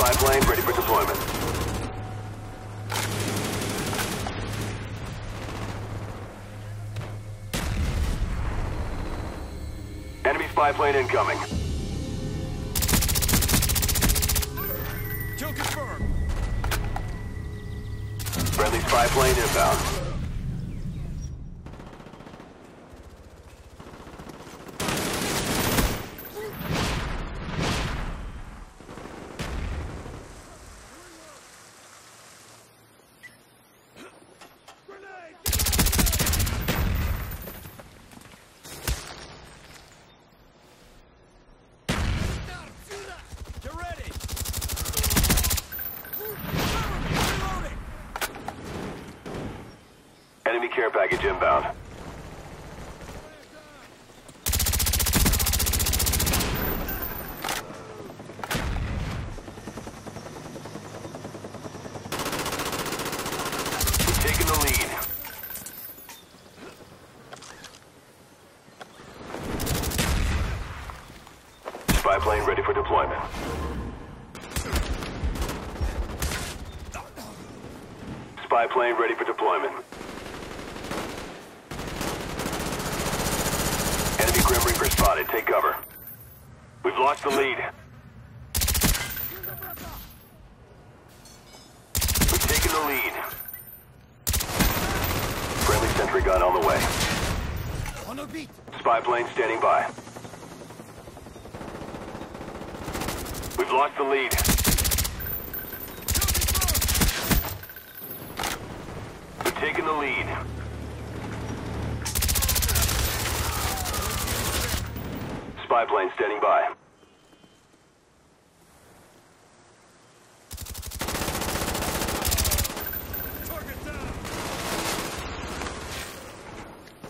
Spy plane ready for deployment. Enemy spy plane incoming. Kill confirmed. Friendly spy plane inbound. Get ready. Reloading. Enemy care package inbound. Spy plane ready for deployment. Spy plane ready for deployment. Enemy Grim Reaper spotted. Take cover. We've lost the lead. We've taken the lead. Friendly sentry gun on the way. On a beat. Spy plane standing by. We've lost the lead. We've taken the lead. Spy plane standing by.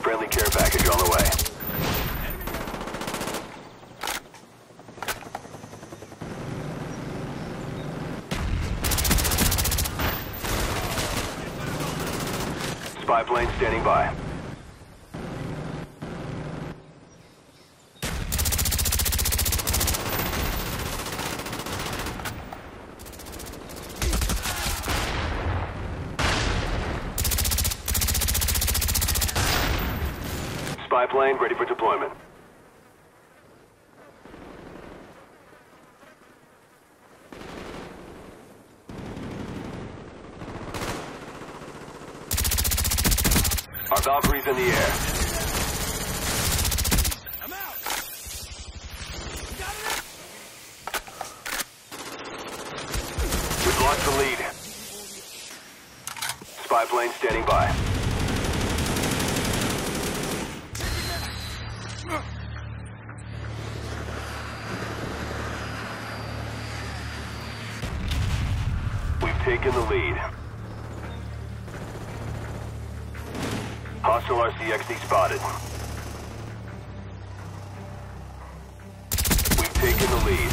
Friendly care package on the way. Spy plane standing by. Spy plane ready for deployment. Our Valkyrie's in the air. I'm out. Got it. We've lost the lead. Spy plane standing by. We've taken the lead. Hostile RCXD spotted. We've taken the lead.